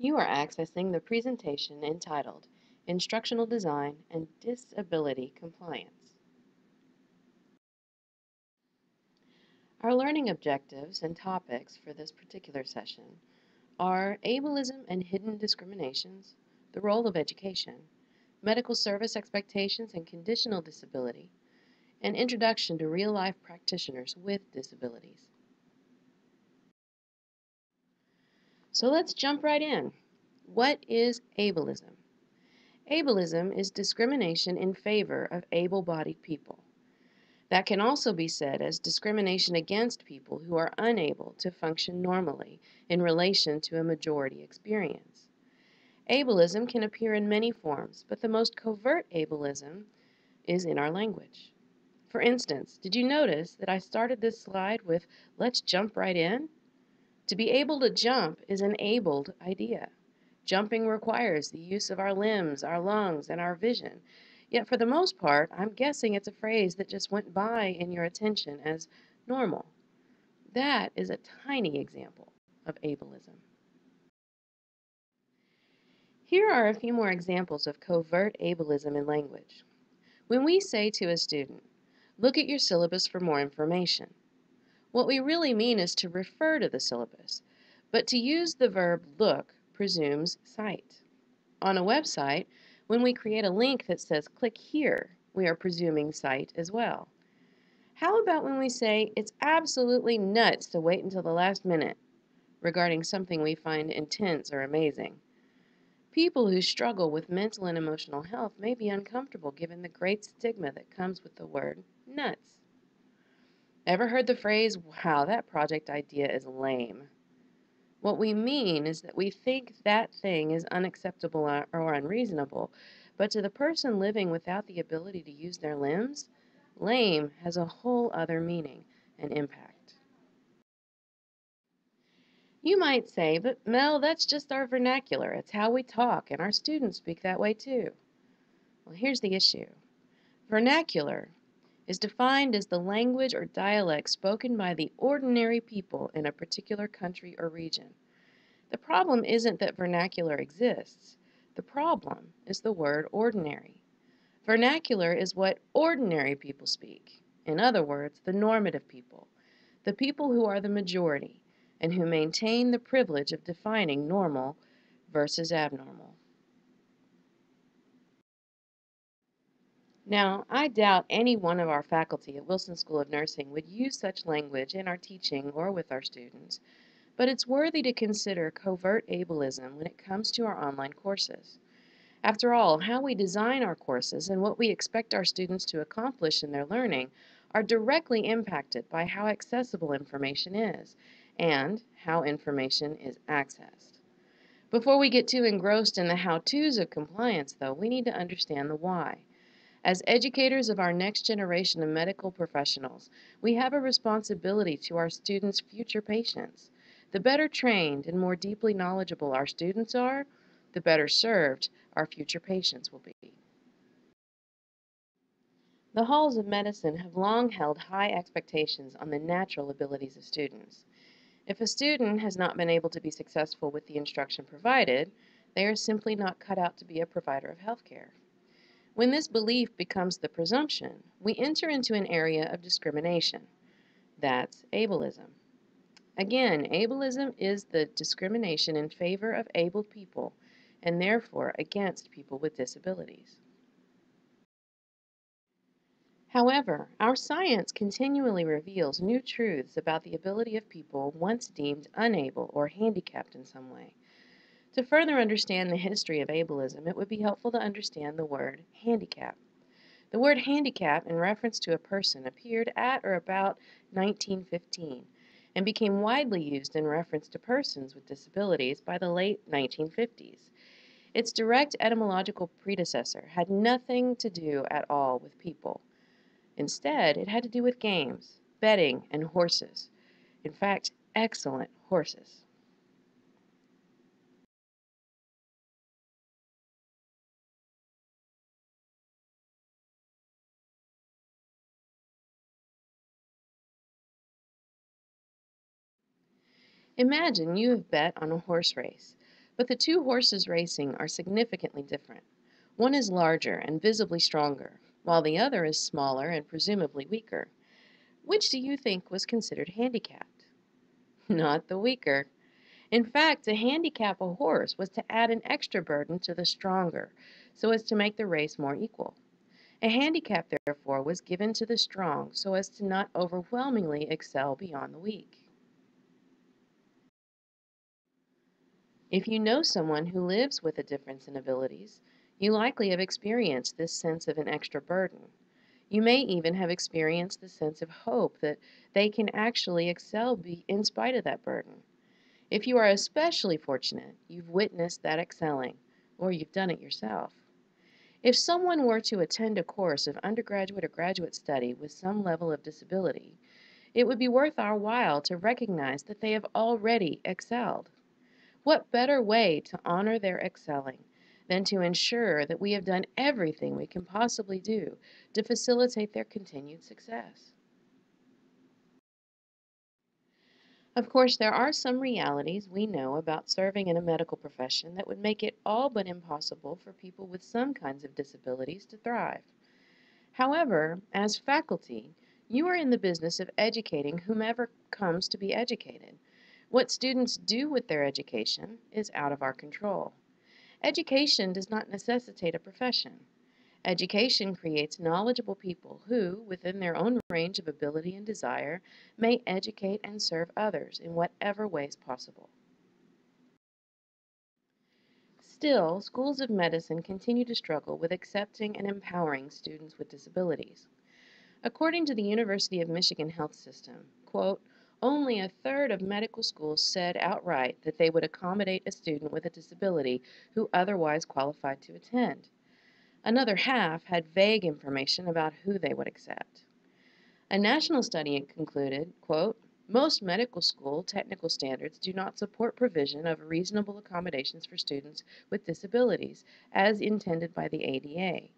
You are accessing the presentation entitled Instructional Design and Disability Compliance. Our learning objectives and topics for this particular session are ableism and hidden discriminations, the role of education, medical service expectations and conditional disability, and introduction to real-life practitioners with disabilities. So let's jump right in. What is ableism? Ableism is discrimination in favor of able bodied people. That can also be said as discrimination against people who are unable to function normally in relation to a majority experience. Ableism can appear in many forms, but the most covert ableism is in our language. For instance, did you notice that I started this slide with let's jump right in? To be able to jump is an abled idea. Jumping requires the use of our limbs, our lungs, and our vision. Yet for the most part, I'm guessing it's a phrase that just went by in your attention as normal. That is a tiny example of ableism. Here are a few more examples of covert ableism in language. When we say to a student, look at your syllabus for more information, what we really mean is to refer to the syllabus, but to use the verb look presumes sight. On a website, when we create a link that says click here, we are presuming sight as well. How about when we say it's absolutely nuts to wait until the last minute regarding something we find intense or amazing? People who struggle with mental and emotional health may be uncomfortable given the great stigma that comes with the word nuts. Ever heard the phrase, wow, that project idea is lame? What we mean is that we think that thing is unacceptable or unreasonable, but to the person living without the ability to use their limbs, lame has a whole other meaning and impact. You might say, but Mel, that's just our vernacular. It's how we talk, and our students speak that way too. Well, here's the issue vernacular is defined as the language or dialect spoken by the ordinary people in a particular country or region. The problem isn't that vernacular exists. The problem is the word ordinary. Vernacular is what ordinary people speak. In other words, the normative people, the people who are the majority and who maintain the privilege of defining normal versus abnormal. Now, I doubt any one of our faculty at Wilson School of Nursing would use such language in our teaching or with our students, but it's worthy to consider covert ableism when it comes to our online courses. After all, how we design our courses and what we expect our students to accomplish in their learning are directly impacted by how accessible information is and how information is accessed. Before we get too engrossed in the how-tos of compliance, though, we need to understand the why. As educators of our next generation of medical professionals, we have a responsibility to our students' future patients. The better trained and more deeply knowledgeable our students are, the better served our future patients will be. The halls of medicine have long held high expectations on the natural abilities of students. If a student has not been able to be successful with the instruction provided, they are simply not cut out to be a provider of health care. When this belief becomes the presumption, we enter into an area of discrimination. That's ableism. Again, ableism is the discrimination in favor of able people and therefore against people with disabilities. However, our science continually reveals new truths about the ability of people once deemed unable or handicapped in some way. To further understand the history of ableism, it would be helpful to understand the word handicap. The word handicap, in reference to a person, appeared at or about 1915 and became widely used in reference to persons with disabilities by the late 1950s. Its direct etymological predecessor had nothing to do at all with people. Instead, it had to do with games, betting, and horses. In fact, excellent horses. Imagine you have bet on a horse race, But the two horses racing are significantly different. One is larger and visibly stronger, while the other is smaller and presumably weaker. Which do you think was considered handicapped? Not the weaker. In fact, to handicap a horse was to add an extra burden to the stronger, so as to make the race more equal. A handicap, therefore, was given to the strong so as to not overwhelmingly excel beyond the weak. If you know someone who lives with a difference in abilities, you likely have experienced this sense of an extra burden. You may even have experienced the sense of hope that they can actually excel in spite of that burden. If you are especially fortunate, you've witnessed that excelling, or you've done it yourself. If someone were to attend a course of undergraduate or graduate study with some level of disability, it would be worth our while to recognize that they have already excelled. What better way to honor their excelling than to ensure that we have done everything we can possibly do to facilitate their continued success? Of course, there are some realities we know about serving in a medical profession that would make it all but impossible for people with some kinds of disabilities to thrive. However, as faculty, you are in the business of educating whomever comes to be educated. What students do with their education is out of our control. Education does not necessitate a profession. Education creates knowledgeable people who, within their own range of ability and desire, may educate and serve others in whatever ways possible. Still, schools of medicine continue to struggle with accepting and empowering students with disabilities. According to the University of Michigan Health System, quote, only a third of medical schools said outright that they would accommodate a student with a disability who otherwise qualified to attend. Another half had vague information about who they would accept. A national study concluded, quote, most medical school technical standards do not support provision of reasonable accommodations for students with disabilities as intended by the ADA.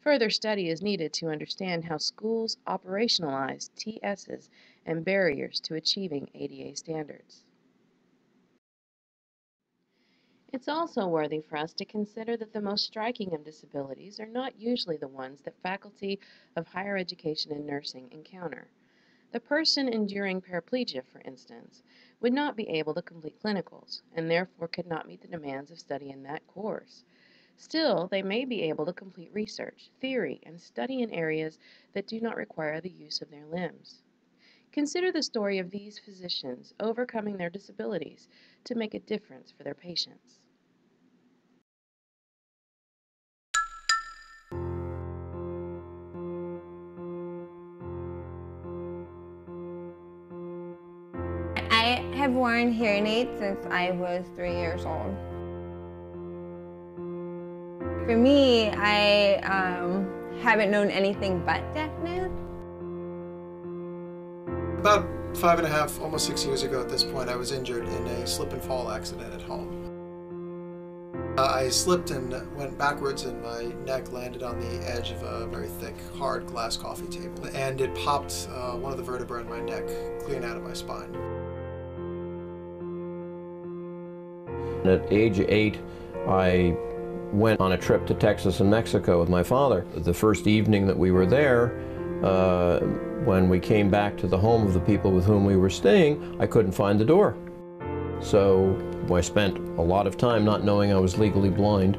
Further study is needed to understand how schools operationalize TSs and barriers to achieving ADA standards. It's also worthy for us to consider that the most striking of disabilities are not usually the ones that faculty of higher education and nursing encounter. The person enduring paraplegia, for instance, would not be able to complete clinicals, and therefore could not meet the demands of study in that course. Still, they may be able to complete research, theory, and study in areas that do not require the use of their limbs. Consider the story of these physicians overcoming their disabilities to make a difference for their patients. I have worn hearing aids since I was three years old. For me, I um, haven't known anything but deafness. About five and a half, almost six years ago at this point, I was injured in a slip and fall accident at home. Uh, I slipped and went backwards and my neck landed on the edge of a very thick, hard glass coffee table. And it popped uh, one of the vertebrae in my neck clean out of my spine. At age eight, I went on a trip to Texas and Mexico with my father. The first evening that we were there, uh, when we came back to the home of the people with whom we were staying, I couldn't find the door. So I spent a lot of time not knowing I was legally blind.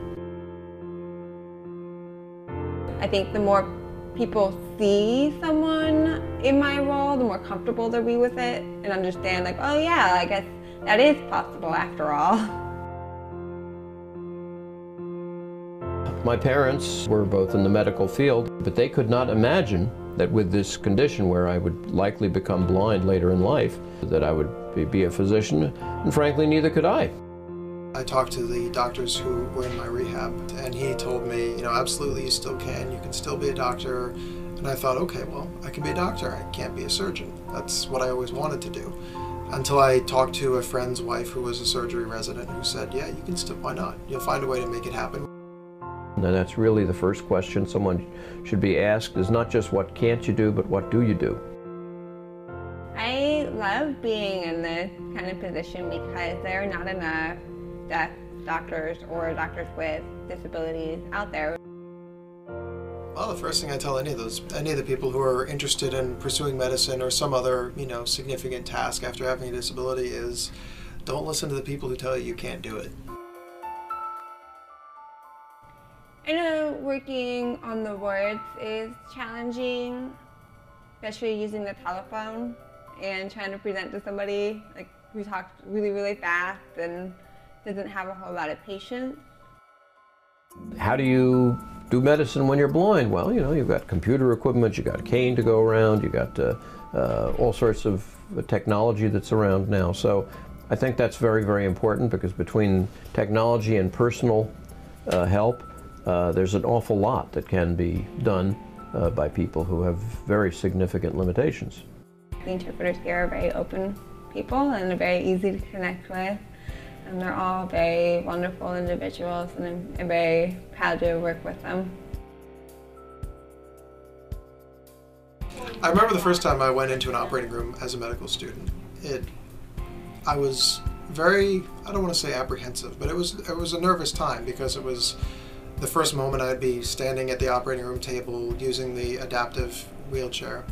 I think the more people see someone in my role, the more comfortable they'll be with it and understand like, oh yeah, I guess that is possible after all. My parents were both in the medical field, but they could not imagine that with this condition where I would likely become blind later in life, that I would be a physician, and frankly, neither could I. I talked to the doctors who were in my rehab, and he told me, you know, absolutely, you still can, you can still be a doctor. And I thought, okay, well, I can be a doctor, I can't be a surgeon. That's what I always wanted to do. Until I talked to a friend's wife who was a surgery resident who said, yeah, you can still, why not? You'll find a way to make it happen. And that's really the first question someone should be asked is not just what can't you do, but what do you do? I love being in this kind of position because there are not enough deaf doctors or doctors with disabilities out there. Well, the first thing I tell any of those, any of the people who are interested in pursuing medicine or some other, you know, significant task after having a disability is don't listen to the people who tell you you can't do it. Working on the words is challenging, especially using the telephone and trying to present to somebody like who talks really, really fast and doesn't have a whole lot of patience. How do you do medicine when you're blind? Well, you know, you've got computer equipment, you've got a cane to go around, you've got uh, uh, all sorts of technology that's around now. So I think that's very, very important because between technology and personal uh, help, uh, there's an awful lot that can be done uh, by people who have very significant limitations. The interpreters here are very open people and are very easy to connect with. And they're all very wonderful individuals and I'm, I'm very proud to work with them. I remember the first time I went into an operating room as a medical student. It, I was very, I don't want to say apprehensive, but it was it was a nervous time because it was the first moment I'd be standing at the operating room table using the adaptive wheelchair.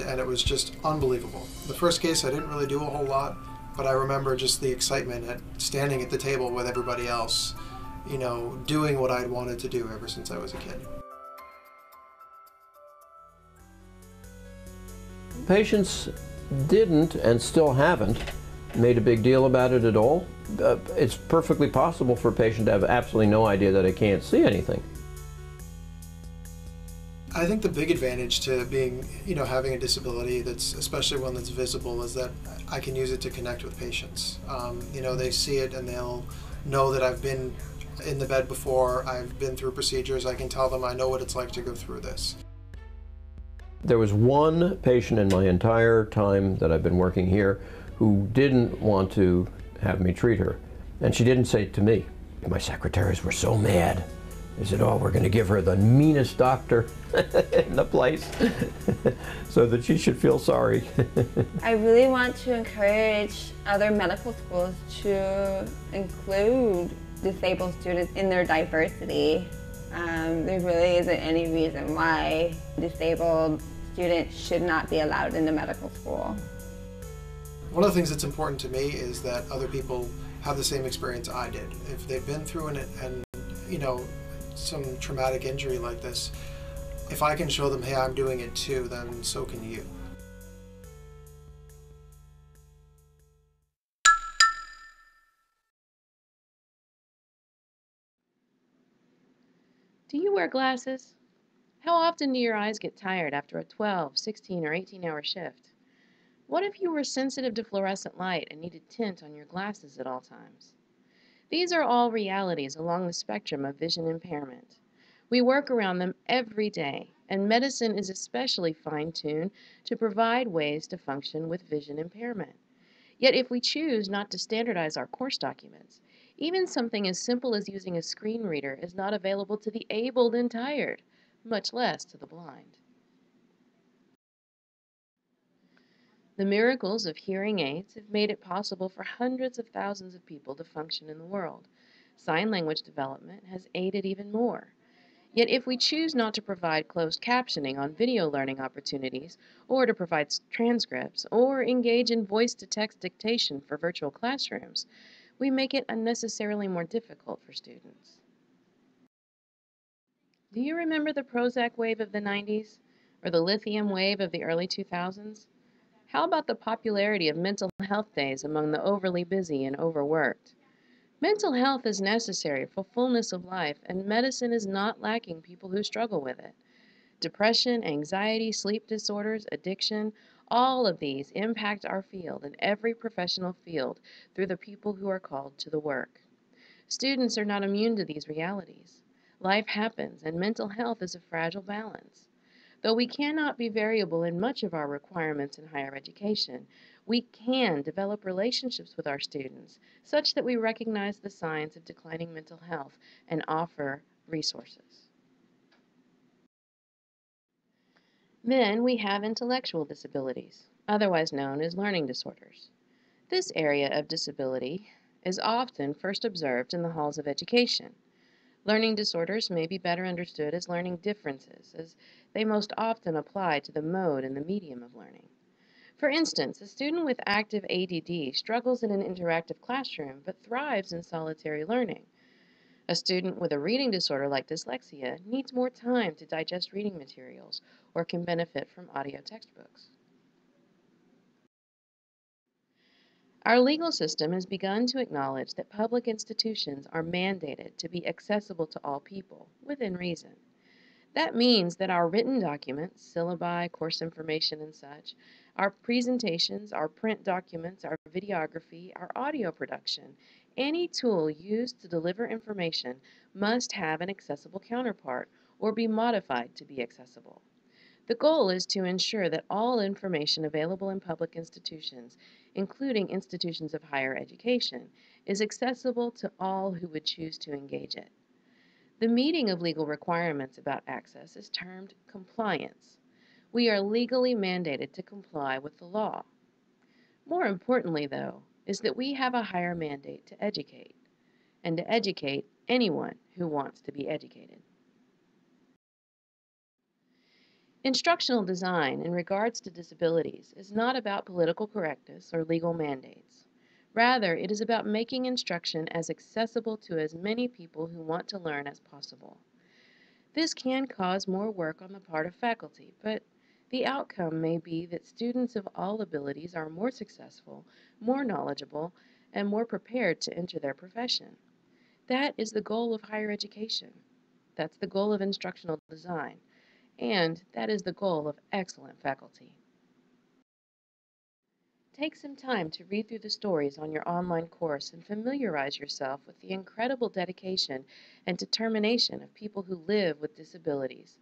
And it was just unbelievable. The first case, I didn't really do a whole lot, but I remember just the excitement at standing at the table with everybody else, you know, doing what I'd wanted to do ever since I was a kid. Patients didn't and still haven't made a big deal about it at all. Uh, it's perfectly possible for a patient to have absolutely no idea that they can't see anything. I think the big advantage to being, you know, having a disability that's especially one that's visible is that I can use it to connect with patients. Um, you know, they see it and they'll know that I've been in the bed before, I've been through procedures, I can tell them I know what it's like to go through this. There was one patient in my entire time that I've been working here who didn't want to have me treat her. And she didn't say it to me. My secretaries were so mad. They said, oh, we're going to give her the meanest doctor in the place so that she should feel sorry. I really want to encourage other medical schools to include disabled students in their diversity. Um, there really isn't any reason why disabled students should not be allowed into medical school. One of the things that's important to me is that other people have the same experience I did. If they've been through an, and you know, some traumatic injury like this, if I can show them, hey, I'm doing it too, then so can you. Do you wear glasses? How often do your eyes get tired after a 12, 16, or 18 hour shift? What if you were sensitive to fluorescent light and needed tint on your glasses at all times? These are all realities along the spectrum of vision impairment. We work around them every day, and medicine is especially fine tuned to provide ways to function with vision impairment. Yet, if we choose not to standardize our course documents, even something as simple as using a screen reader is not available to the abled and tired, much less to the blind. The miracles of hearing aids have made it possible for hundreds of thousands of people to function in the world. Sign language development has aided even more. Yet, if we choose not to provide closed captioning on video learning opportunities, or to provide transcripts, or engage in voice to text dictation for virtual classrooms, we make it unnecessarily more difficult for students. Do you remember the Prozac wave of the 90s, or the lithium wave of the early 2000s? How about the popularity of mental health days among the overly busy and overworked? Mental health is necessary for fullness of life, and medicine is not lacking people who struggle with it. Depression, anxiety, sleep disorders, addiction, all of these impact our field and every professional field through the people who are called to the work. Students are not immune to these realities. Life happens, and mental health is a fragile balance. Though we cannot be variable in much of our requirements in higher education, we can develop relationships with our students such that we recognize the signs of declining mental health and offer resources. Then we have intellectual disabilities, otherwise known as learning disorders. This area of disability is often first observed in the halls of education. Learning disorders may be better understood as learning differences, as they most often apply to the mode and the medium of learning. For instance, a student with active ADD struggles in an interactive classroom but thrives in solitary learning. A student with a reading disorder like dyslexia needs more time to digest reading materials or can benefit from audio textbooks. Our legal system has begun to acknowledge that public institutions are mandated to be accessible to all people, within reason. That means that our written documents, syllabi, course information, and such, our presentations, our print documents, our videography, our audio production, any tool used to deliver information must have an accessible counterpart or be modified to be accessible. The goal is to ensure that all information available in public institutions, including institutions of higher education, is accessible to all who would choose to engage it. The meeting of legal requirements about access is termed compliance. We are legally mandated to comply with the law. More importantly, though, is that we have a higher mandate to educate, and to educate anyone who wants to be educated. Instructional design in regards to disabilities is not about political correctness or legal mandates. Rather, it is about making instruction as accessible to as many people who want to learn as possible. This can cause more work on the part of faculty, but the outcome may be that students of all abilities are more successful, more knowledgeable, and more prepared to enter their profession. That is the goal of higher education. That's the goal of instructional design. And that is the goal of excellent faculty. Take some time to read through the stories on your online course and familiarize yourself with the incredible dedication and determination of people who live with disabilities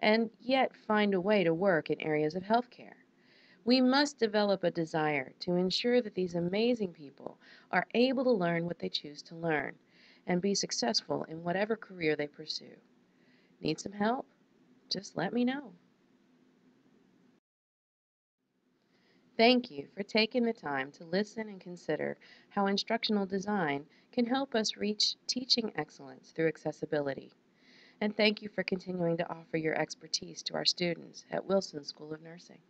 and yet find a way to work in areas of healthcare. We must develop a desire to ensure that these amazing people are able to learn what they choose to learn and be successful in whatever career they pursue. Need some help? Just let me know. Thank you for taking the time to listen and consider how instructional design can help us reach teaching excellence through accessibility and thank you for continuing to offer your expertise to our students at Wilson School of Nursing.